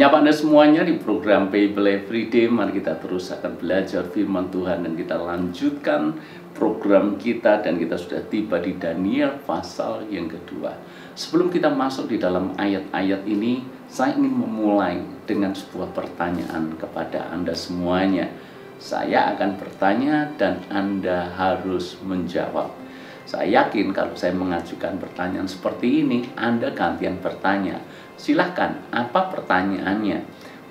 Menyapa Anda semuanya di program Bible Everyday. Mari kita terus akan belajar firman Tuhan dan kita lanjutkan program kita dan kita sudah tiba di Daniel pasal yang kedua. Sebelum kita masuk di dalam ayat-ayat ini, saya ingin memulai dengan sebuah pertanyaan kepada Anda semuanya. Saya akan bertanya dan Anda harus menjawab. Saya yakin kalau saya mengajukan pertanyaan seperti ini, Anda gantian bertanya Silahkan, apa pertanyaannya?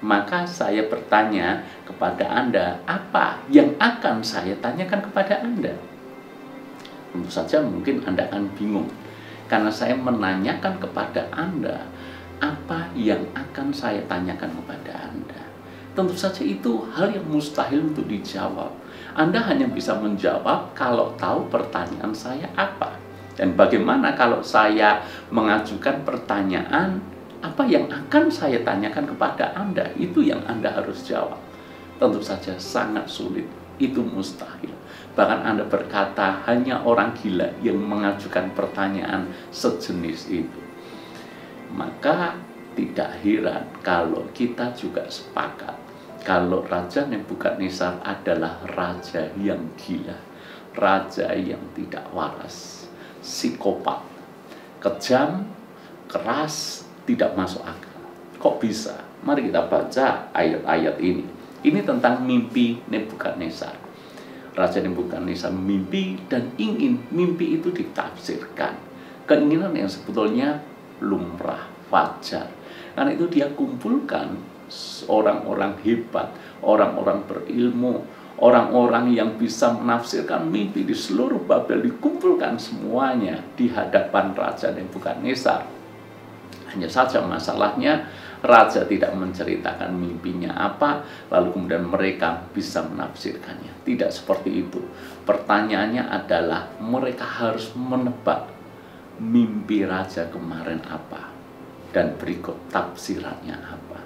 Maka saya bertanya kepada Anda, apa yang akan saya tanyakan kepada Anda? Tentu saja mungkin Anda akan bingung, karena saya menanyakan kepada Anda, apa yang akan saya tanyakan kepada Anda? Tentu saja itu hal yang mustahil untuk dijawab. Anda hanya bisa menjawab kalau tahu pertanyaan saya apa. Dan bagaimana kalau saya mengajukan pertanyaan apa yang akan saya tanyakan kepada Anda itu yang Anda harus jawab. Tentu saja sangat sulit, itu mustahil. Bahkan Anda berkata hanya orang gila yang mengajukan pertanyaan sejenis itu. Maka tidak heran kalau kita juga sepakat kalau Raja Nebukadnezar adalah raja yang gila, raja yang tidak waras, psikopat, kejam, keras, tidak masuk akal. Kok bisa? Mari kita baca ayat-ayat ini. Ini tentang mimpi Nebukadnezar. Raja Nebukadnezar mimpi dan ingin mimpi itu ditafsirkan. Keinginan yang sebetulnya lumrah, wajar. Karena itu dia kumpulkan orang-orang hebat, orang-orang berilmu, orang-orang yang bisa menafsirkan mimpi di seluruh Babel dikumpulkan semuanya di hadapan Raja Nebukadnezar hanya saja masalahnya raja tidak menceritakan mimpinya apa, lalu kemudian mereka bisa menafsirkannya. Tidak seperti itu. Pertanyaannya adalah mereka harus menebak mimpi raja kemarin apa dan berikut tafsirannya apa.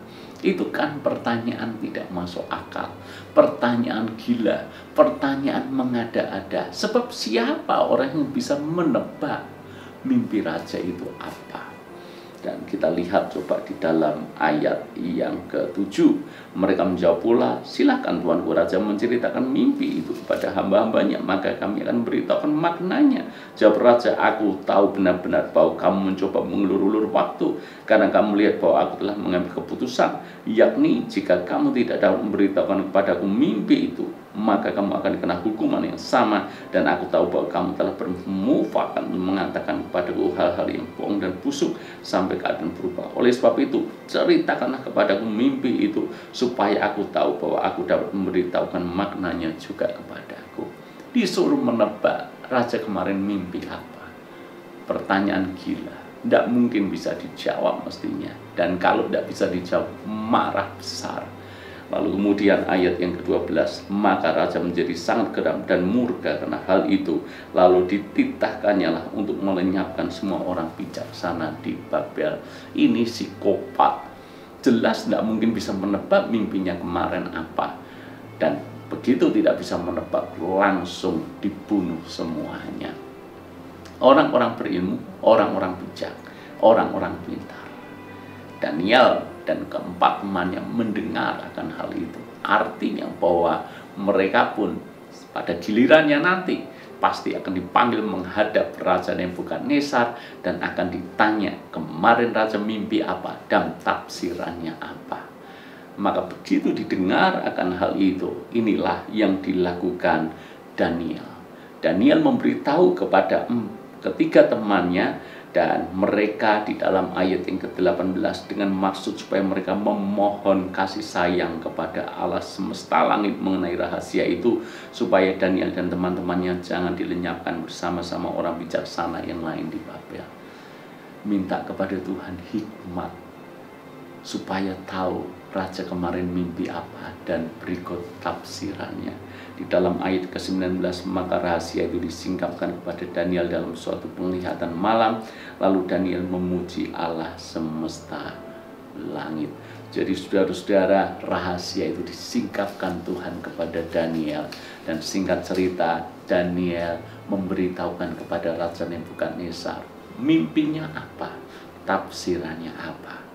Itu kan pertanyaan tidak masuk akal, pertanyaan gila, pertanyaan mengada-ada. Sebab siapa orang yang bisa menebak mimpi raja itu apa? Dan kita lihat coba di dalam ayat yang ketujuh. Mereka menjawab pula, silakan Tuanku Raja menceritakan mimpi itu kepada hamba-hambanya. Maka kami akan beritahukan maknanya. Jawab Raja, aku tahu benar-benar bahwa kamu mencoba mengelur-ulur waktu. Karena kamu melihat bahwa aku telah mengambil keputusan. Yakni jika kamu tidak dapat memberitahukan kepadaku mimpi itu maka kamu akan dikena hukuman yang sama dan aku tahu bahwa kamu telah bermufakat mengatakan kepadaku hal-hal yang bohong dan busuk sampai keadaan berubah. Oleh sebab itu, ceritakanlah kepadaku mimpi itu supaya aku tahu bahwa aku dapat memberitahukan maknanya juga kepadaku. Disuruh menebak raja kemarin mimpi apa? Pertanyaan gila. Tidak mungkin bisa dijawab mestinya. Dan kalau tidak bisa dijawab, marah besar Lalu kemudian ayat yang ke-12, maka raja menjadi sangat geram dan murka karena hal itu. Lalu dititahkannya lah untuk melenyapkan semua orang bijaksana di Babel. Ini psikopat. Jelas tidak mungkin bisa menebak mimpinya kemarin apa. Dan begitu tidak bisa menebak, langsung dibunuh semuanya. Orang-orang berilmu, orang-orang bijak, orang-orang pintar. Daniel dan keempat temannya mendengar akan hal itu. Artinya bahwa mereka pun pada gilirannya nanti pasti akan dipanggil menghadap Raja Nebukadnezar dan akan ditanya kemarin Raja mimpi apa dan tafsirannya apa. Maka begitu didengar akan hal itu, inilah yang dilakukan Daniel. Daniel memberitahu kepada ketiga temannya dan mereka di dalam ayat yang ke-18 dengan maksud supaya mereka memohon kasih sayang kepada Allah semesta langit mengenai rahasia itu supaya Daniel dan teman-temannya jangan dilenyapkan bersama-sama orang bijaksana yang lain di Babel. Minta kepada Tuhan hikmat supaya tahu raja kemarin mimpi apa dan berikut tafsirannya. Di dalam ayat ke-19 maka rahasia itu disingkapkan kepada Daniel dalam suatu penglihatan malam lalu Daniel memuji Allah semesta langit. Jadi saudara-saudara rahasia itu disingkapkan Tuhan kepada Daniel. Dan singkat cerita Daniel memberitahukan kepada Raja Nebukadnezar mimpinya apa? Tafsirannya apa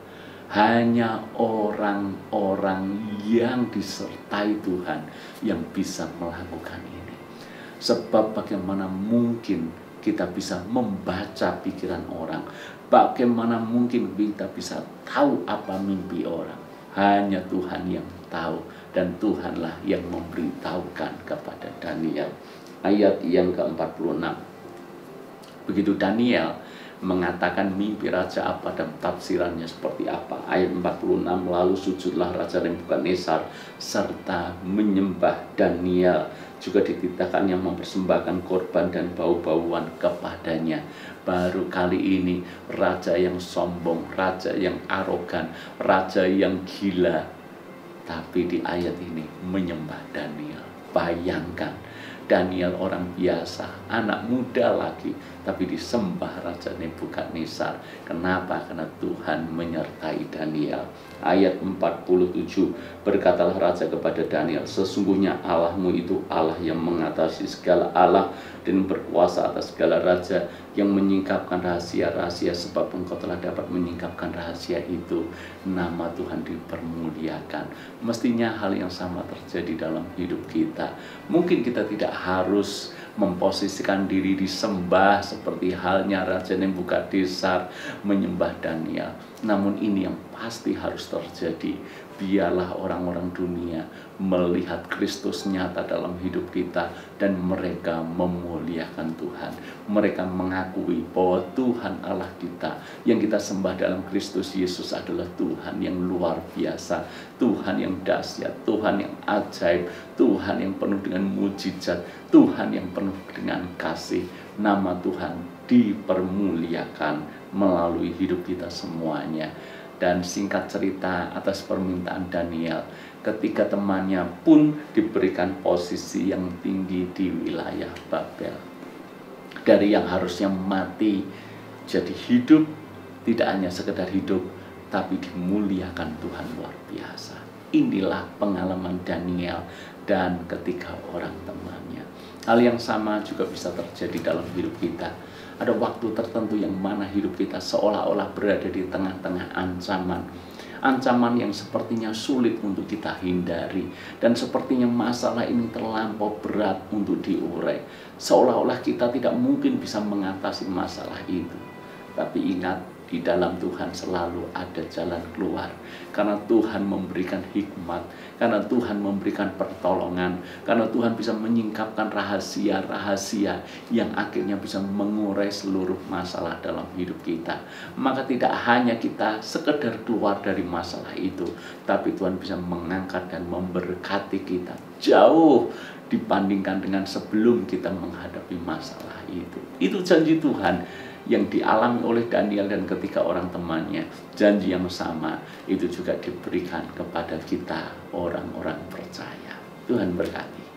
Hanya orang-orang yang disertai Tuhan yang bisa melakukan ini. Sebab bagaimana mungkin kita bisa membaca pikiran orang. Bagaimana mungkin kita bisa tahu apa mimpi orang. Hanya Tuhan yang tahu dan Tuhanlah yang memberitahukan kepada Daniel. Ayat yang ke-46. Begitu Daniel mengatakan mimpi raja apa dan tafsirannya seperti apa. Ayat 46 lalu sujudlah raja Nebukadnezar serta menyembah Daniel juga dititahkan yang mempersembahkan korban dan bau-bauan kepadanya. Baru kali ini raja yang sombong, raja yang arogan, raja yang gila. Tapi di ayat ini menyembah Daniel. Bayangkan Daniel orang biasa, anak muda lagi, tapi disembah Raja Nebukadnezar. Kenapa? Karena Tuhan menyertai Daniel. Ayat 47, berkatalah Raja kepada Daniel, sesungguhnya Allahmu itu Allah yang mengatasi segala Allah dan berkuasa atas segala raja yang menyingkapkan rahasia-rahasia sebab engkau telah dapat menyingkapkan rahasia itu. Nama Tuhan dipermuliakan. Mestinya hal yang sama terjadi dalam hidup kita. Mungkin kita tidak harus memposisikan diri disembah seperti halnya Raja Nebukadnezar menyembah Daniel. Namun ini yang pasti harus terjadi. Biarlah orang-orang dunia melihat Kristus nyata dalam hidup kita dan mereka memuliakan Tuhan. Mereka mengakui bahwa Tuhan Allah kita yang kita sembah dalam Kristus Yesus adalah Tuhan yang luar biasa, Tuhan yang dahsyat, Tuhan yang ajaib, Tuhan yang penuh dengan mujizat, Tuhan yang penuh dengan kasih. Nama Tuhan dipermuliakan melalui hidup kita semuanya. Dan singkat cerita atas permintaan Daniel, ketika temannya pun diberikan posisi yang tinggi di wilayah Babel. Dari yang harusnya mati jadi hidup, tidak hanya sekedar hidup, tapi dimuliakan Tuhan luar biasa. Inilah pengalaman Daniel dan ketika orang temannya. Hal yang sama juga bisa terjadi dalam hidup kita ada waktu tertentu yang mana hidup kita seolah-olah berada di tengah-tengah ancaman. Ancaman yang sepertinya sulit untuk kita hindari. Dan sepertinya masalah ini terlampau berat untuk diurai. Seolah-olah kita tidak mungkin bisa mengatasi masalah itu. Tapi ingat, di dalam Tuhan selalu ada jalan keluar. Karena Tuhan memberikan hikmat, karena Tuhan memberikan pertolongan, karena Tuhan bisa menyingkapkan rahasia-rahasia yang akhirnya bisa mengurai seluruh masalah dalam hidup kita. Maka tidak hanya kita sekedar keluar dari masalah itu, tapi Tuhan bisa mengangkat dan memberkati kita jauh dibandingkan dengan sebelum kita menghadapi masalah itu. Itu janji Tuhan yang dialami oleh Daniel dan ketika orang temannya. Janji yang sama itu juga diberikan kepada kita orang-orang percaya. Tuhan berkati